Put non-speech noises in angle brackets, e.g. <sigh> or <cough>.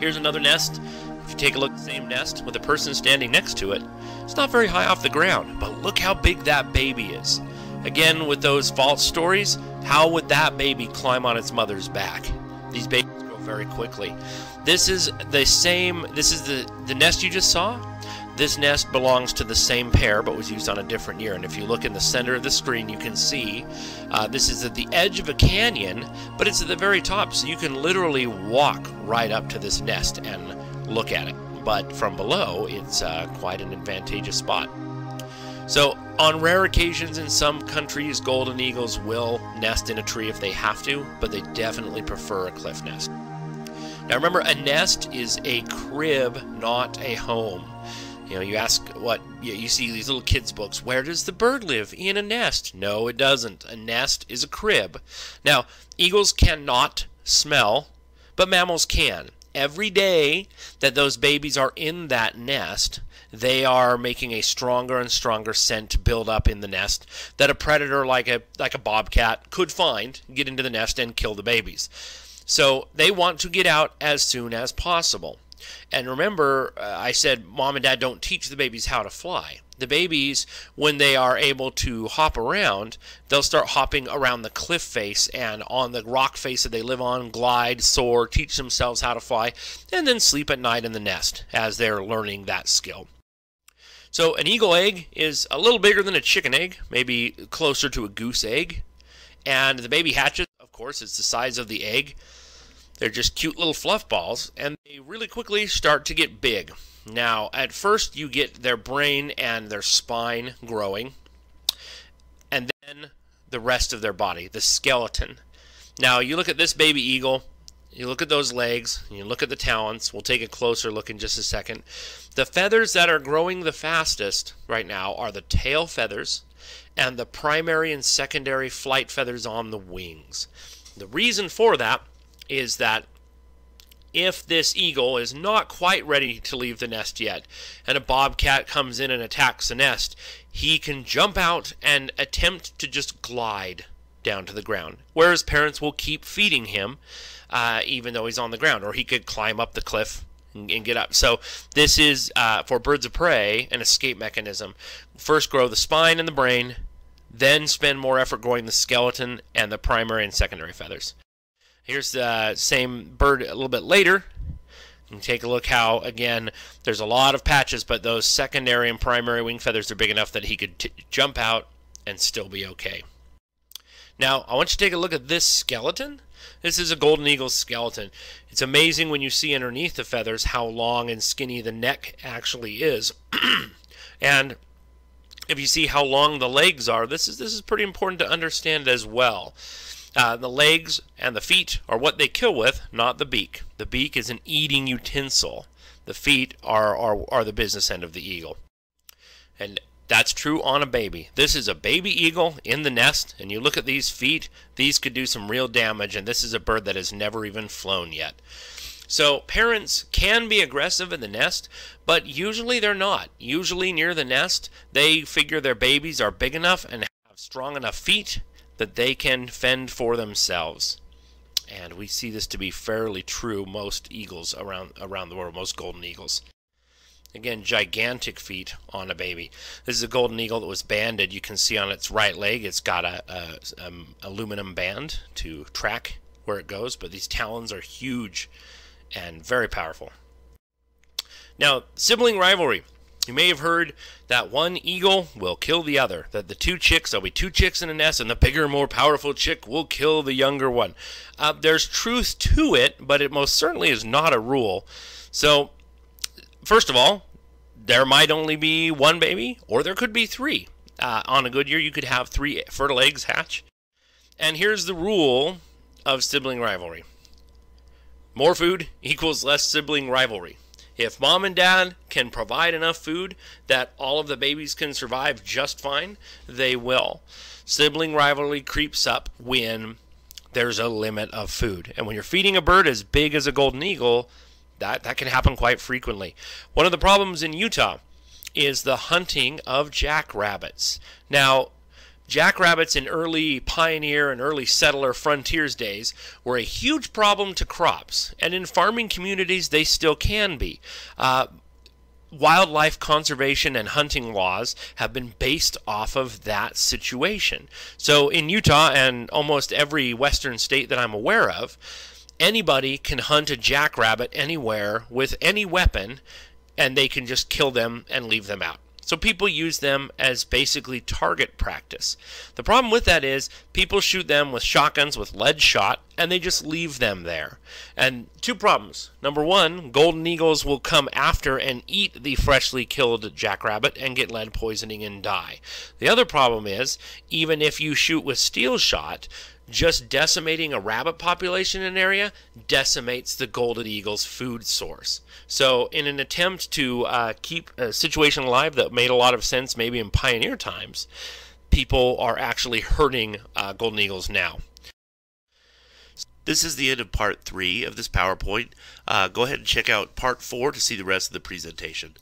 Here's another nest. If you take a look at the same nest with a person standing next to it, it's not very high off the ground, but look how big that baby is. Again, with those false stories, how would that baby climb on its mother's back? These babies grow very quickly. This is the same, this is the, the nest you just saw. This nest belongs to the same pair but was used on a different year. And if you look in the center of the screen, you can see uh, this is at the edge of a canyon, but it's at the very top. So you can literally walk right up to this nest and look at it. But from below, it's uh, quite an advantageous spot. So, on rare occasions in some countries, golden eagles will nest in a tree if they have to, but they definitely prefer a cliff nest. Now, remember, a nest is a crib, not a home. You know, you ask what you see these little kids' books. Where does the bird live? In a nest? No, it doesn't. A nest is a crib. Now, eagles cannot smell, but mammals can. Every day that those babies are in that nest, they are making a stronger and stronger scent build up in the nest that a predator like a like a bobcat could find, get into the nest and kill the babies. So they want to get out as soon as possible. And remember, uh, I said mom and dad don't teach the babies how to fly. The babies, when they are able to hop around, they'll start hopping around the cliff face and on the rock face that they live on, glide, soar, teach themselves how to fly, and then sleep at night in the nest as they're learning that skill. So an eagle egg is a little bigger than a chicken egg, maybe closer to a goose egg. And the baby hatches, of course, it's the size of the egg. They're just cute little fluff balls, and they really quickly start to get big. Now, at first, you get their brain and their spine growing, and then the rest of their body, the skeleton. Now, you look at this baby eagle, you look at those legs, you look at the talons. We'll take a closer look in just a second. The feathers that are growing the fastest right now are the tail feathers and the primary and secondary flight feathers on the wings. The reason for that is that if this eagle is not quite ready to leave the nest yet, and a bobcat comes in and attacks the nest, he can jump out and attempt to just glide down to the ground. where his parents will keep feeding him, uh, even though he's on the ground, or he could climb up the cliff and, and get up. So this is uh, for birds of prey an escape mechanism. First, grow the spine and the brain, then spend more effort growing the skeleton and the primary and secondary feathers. Here's the same bird a little bit later. And take a look how, again, there's a lot of patches, but those secondary and primary wing feathers are big enough that he could jump out and still be okay. Now, I want you to take a look at this skeleton. This is a golden eagle skeleton. It's amazing when you see underneath the feathers how long and skinny the neck actually is. <clears throat> and if you see how long the legs are, this is this is pretty important to understand as well. Uh, the legs and the feet are what they kill with, not the beak. The beak is an eating utensil. The feet are, are, are the business end of the eagle. And that's true on a baby. This is a baby eagle in the nest, and you look at these feet, these could do some real damage, and this is a bird that has never even flown yet. So parents can be aggressive in the nest, but usually they're not. Usually near the nest, they figure their babies are big enough and have strong enough feet that they can fend for themselves. And we see this to be fairly true most eagles around around the world, most golden eagles. Again, gigantic feet on a baby. This is a golden eagle that was banded. You can see on its right leg, it's got a, a um, aluminum band to track where it goes, but these talons are huge and very powerful. Now, sibling rivalry. You may have heard that one eagle will kill the other. That the two chicks, there'll be two chicks in a nest, and the bigger, more powerful chick will kill the younger one. Uh, there's truth to it, but it most certainly is not a rule. So, first of all, there might only be one baby, or there could be three. Uh, on a good year, you could have three fertile eggs hatch. And here's the rule of sibling rivalry more food <laughs> equals less sibling rivalry. If mom and dad can provide enough food that all of the babies can survive just fine, they will. Sibling rivalry creeps up when there's a limit of food. And when you're feeding a bird as big as a golden eagle, that, that can happen quite frequently. One of the problems in Utah is the hunting of jackrabbits. Now, Jackrabbits in early pioneer and early settler frontiers days were a huge problem to crops, and in farming communities they still can be. Uh, wildlife conservation and hunting laws have been based off of that situation. So in Utah and almost every western state that I'm aware of, anybody can hunt a jackrabbit anywhere with any weapon and they can just kill them and leave them out. So people use them as basically target practice. The problem with that is people shoot them with shotguns with lead shot and they just leave them there. And two problems. Number one, golden eagles will come after and eat the freshly killed jackrabbit and get lead poisoning and die. The other problem is even if you shoot with steel shot, just decimating a rabbit population in an area decimates the golden eagle's food source. So, in an attempt to uh, keep a situation alive that made a lot of sense maybe in pioneer times, people are actually hurting uh, golden eagles now. This is the end of part three of this PowerPoint. Uh, go ahead and check out part four to see the rest of the presentation.